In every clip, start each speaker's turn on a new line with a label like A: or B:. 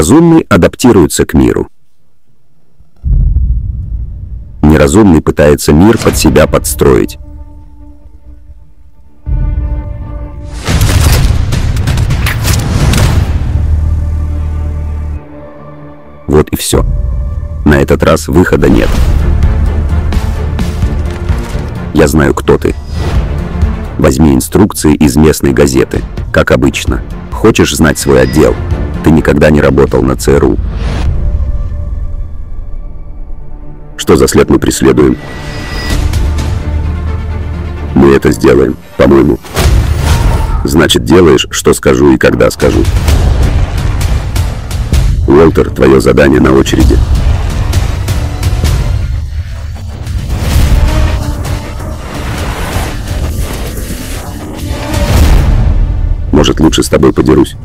A: Разумный адаптируется к миру. Неразумный пытается мир под себя подстроить. Вот и все. На этот раз выхода нет. Я знаю, кто ты. Возьми инструкции из местной газеты, как обычно. Хочешь знать свой отдел? Ты никогда не работал на ЦРУ. Что за след мы преследуем? Мы это сделаем, по-моему. Значит, делаешь, что скажу и когда скажу. Уолтер, твое задание на очереди. Может, лучше с тобой подерусь?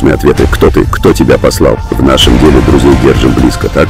A: Нужны ответы. Кто ты? Кто тебя послал? В нашем деле друзей держим близко, так?